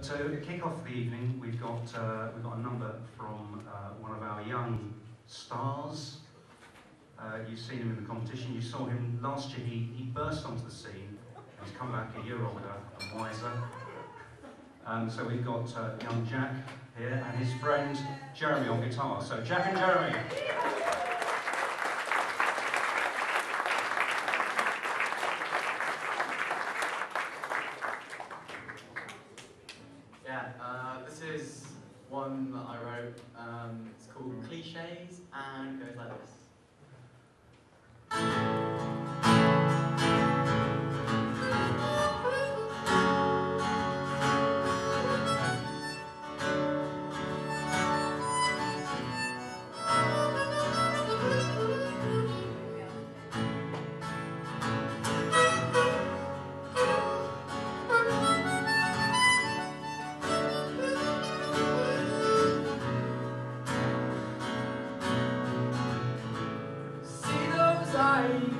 So to kick off the evening, we've got uh, we've got a number from uh, one of our young stars. Uh, you've seen him in the competition. You saw him last year. He, he burst onto the scene. He's come back a year older and wiser. Um, so we've got uh, young Jack here and his friend Jeremy on guitar. So Jack and Jeremy. Yeah, uh, this is one that I wrote. Um, it's called Cliches and goes like this. Those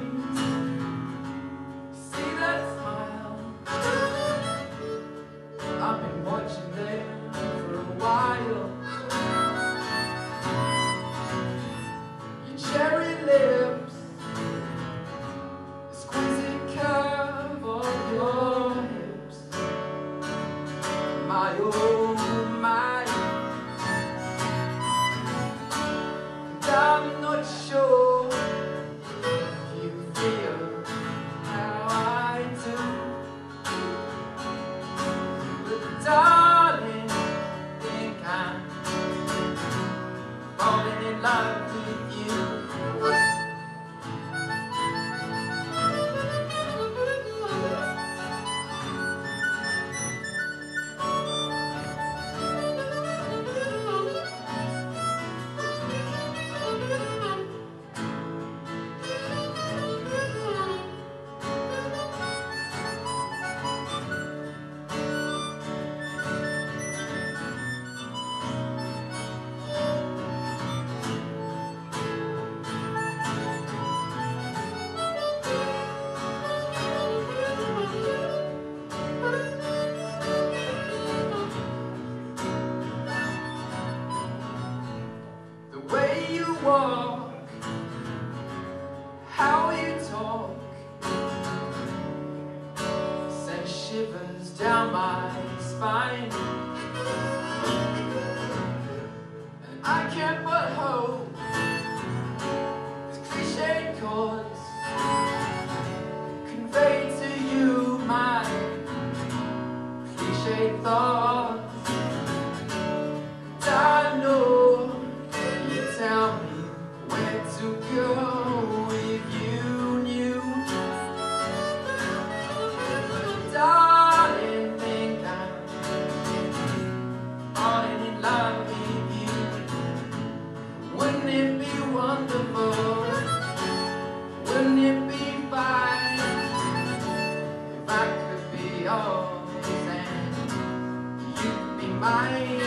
But walk, how you talk, sends shivers down my spine. And I can't but hope these cliched chords convey to you my cliched thoughts. To go if you knew. Darling, think I'm in love with you. Wouldn't it be wonderful? Wouldn't it be fine if I could be yours and you be mine?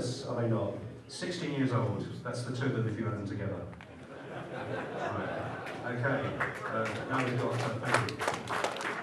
Are they not? 16 years old. That's the two of them if you add them together. Right. Okay. Uh, now we've got. Uh, thank you.